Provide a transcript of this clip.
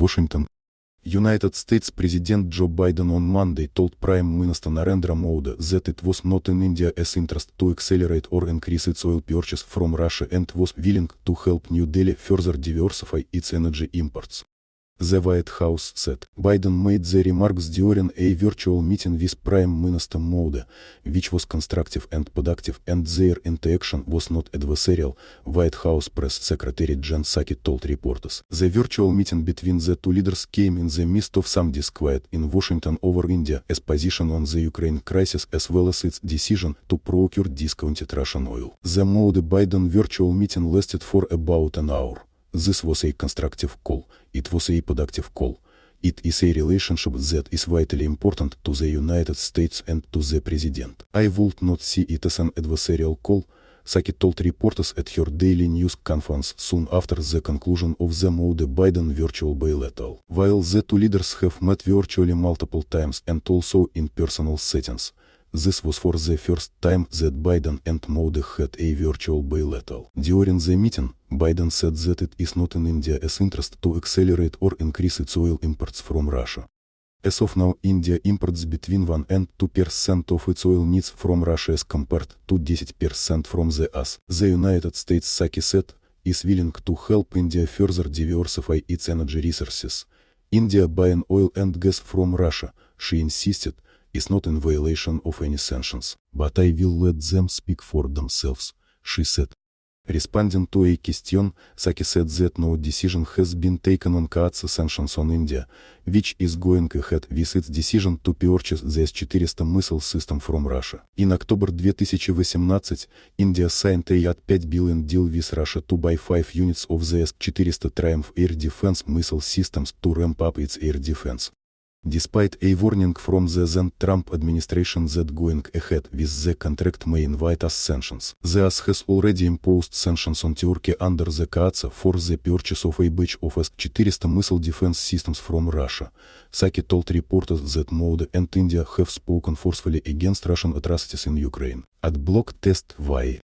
Washington. United States President Joe Biden on Monday told Prime Minister Narendra Modi that it was not in India's interest to accelerate or increase its oil purchase from Russia and was willing to help New Delhi further diversify its energy imports. The White House said Biden made the remarks during a virtual meeting with Prime Minister Modi, which was constructive and productive, and their interaction was not adversarial, White House Press Secretary Jen Psaki told reporters. The virtual meeting between the two leaders came in the midst of some disquiet in Washington over India's position on the Ukraine crisis as well as its decision to procure discounted Russian oil. The Modi-Biden virtual meeting lasted for about an hour. This was a constructive call. It was a productive call. It is a relationship that is vitally important to the United States and to the President. I would not see it as an adversarial call, Psaki told reporters at her daily news conference soon after the conclusion of the Modi-Biden virtual bilateral. While the two leaders have met virtually multiple times and also in personal settings, this was for the first time that Biden and Modi had a virtual bilateral. During the meeting, Biden said that it is not in India's interest to accelerate or increase its oil imports from Russia. As of now, India imports between 1 and 2% of its oil needs from Russia as compared to 10% from the US. The United States, Psaki said, is willing to help India further diversify its energy resources. India buying oil and gas from Russia, she insisted, is not in violation of any sanctions, but I will let them speak for themselves, she said. Responding to a question, Psaki said that no decision has been taken on CAATSA sanctions on India, which is going ahead with its decision to purchase the S-400 missile system from Russia. In October 2018, India signed a $5 billion deal with Russia to buy 5 units of the S-400 Triumph air defense missile systems to ramp up its air defense. Despite a warning from the then Trump administration that going ahead with the contract may invite us sanctions, the US has already imposed sanctions on Turkey under the CAATSA for the purchase of a batch of S-400 missile defense systems from Russia. Psaki told reporters that Modi and India have spoken forcefully against Russian atrocities in Ukraine. At block test why